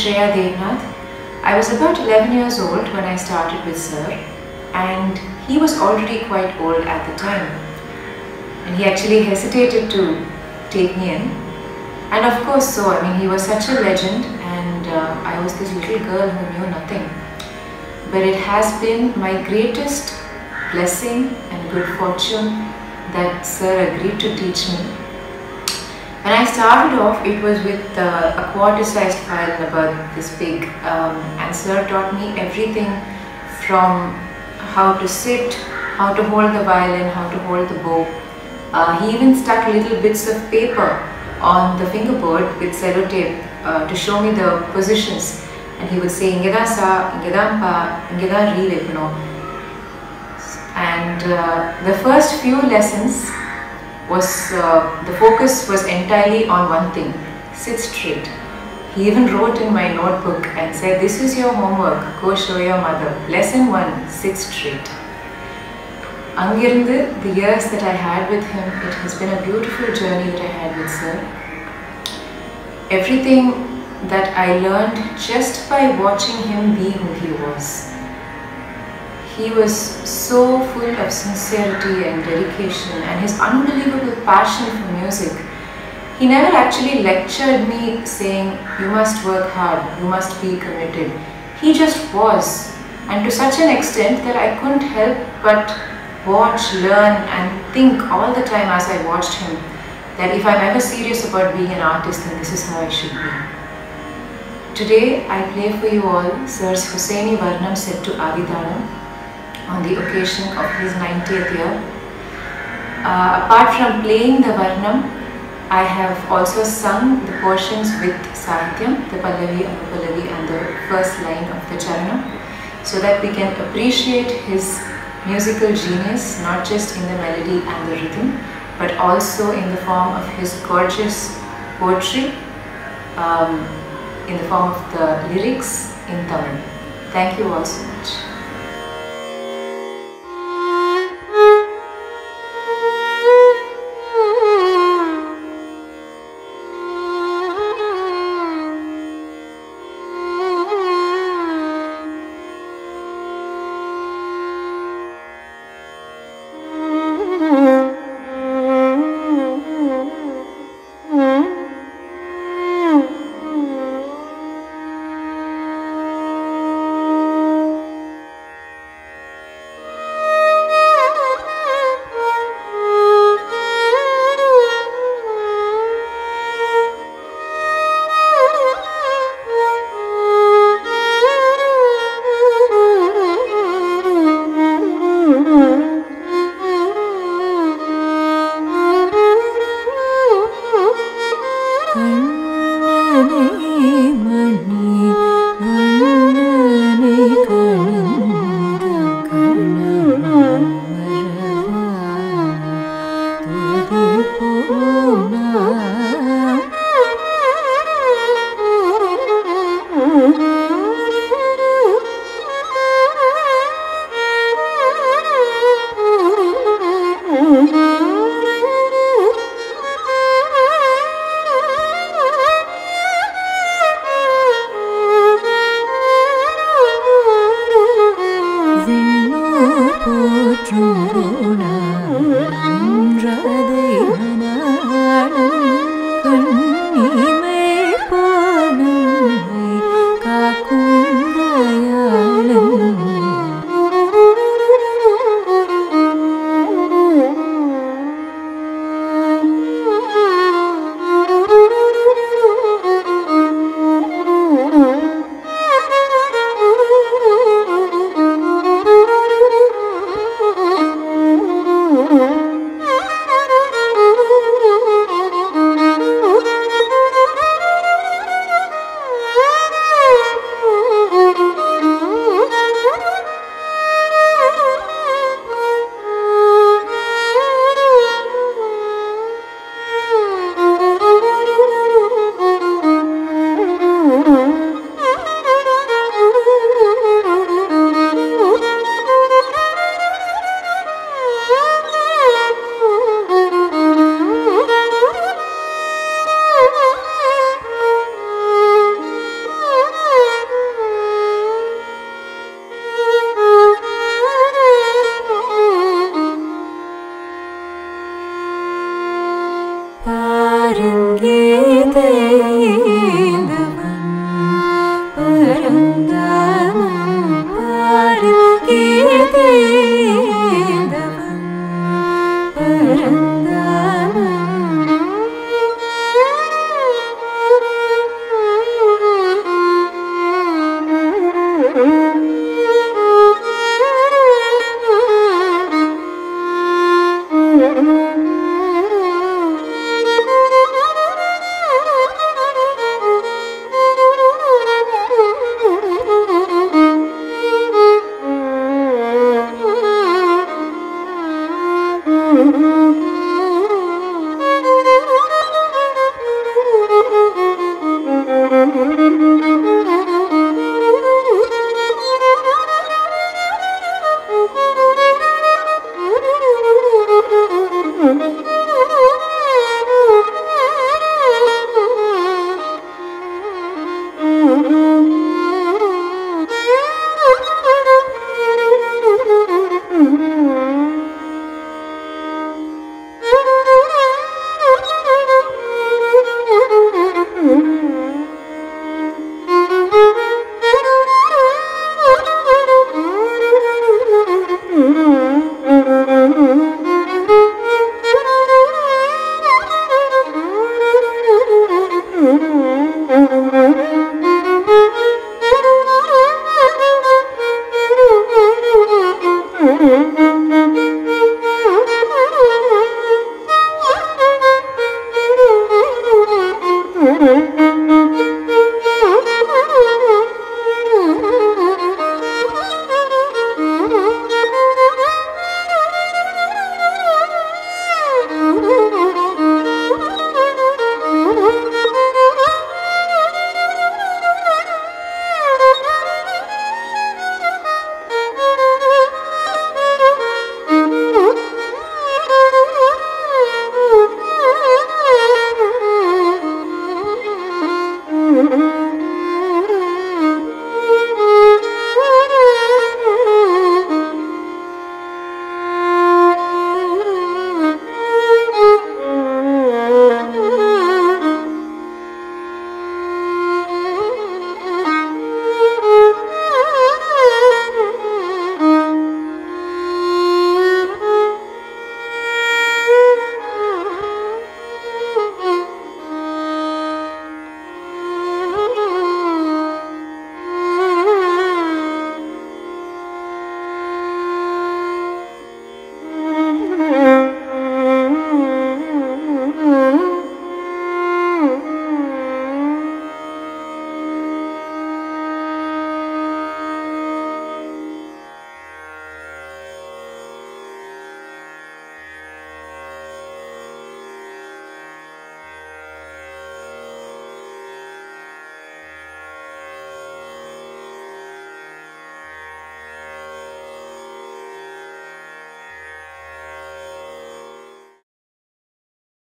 Shreya Devnath. I was about 11 years old when I started with Sir, and he was already quite old at the time. And he actually hesitated to take me in. And of course, so I mean, he was such a legend, and uh, I was this little girl who knew nothing. But it has been my greatest blessing and good fortune that Sir agreed to teach me. When I started off, it was with uh, a quarter-sized file about this big, um, and sir taught me everything from how to sit, how to hold the violin, how to hold the bow. Uh, he even stuck little bits of paper on the fingerboard with sellotape uh, to show me the positions, and he would say ingeda sa, ingeda pa, ingeda re, you know. And uh, the first few lessons was, uh, the focus was entirely on one thing, sit straight. He even wrote in my notebook and said, this is your homework, go show your mother. Lesson one, sit straight. Angirந்து, the years that I had with him, it has been a beautiful journey that I had with Sir. Everything that I learned just by watching him be who he was. He was so full of sincerity and dedication and his unbelievable passion for music. He never actually lectured me saying, you must work hard, you must be committed. He just was. And to such an extent that I couldn't help but watch, learn and think all the time as I watched him that if I'm ever serious about being an artist then this is how I should be. Today I play for you all Sir's Huseni Varnam set to Adithanam on the occasion of his 90th year. Uh, apart from playing the Varnam, I have also sung the portions with Sahityam, the Pallavi, Anupallavi and the first line of the Charanam so that we can appreciate his musical genius not just in the melody and the rhythm but also in the form of his gorgeous poetry um, in the form of the lyrics in Tamil. Thank you all so much. Oh. you.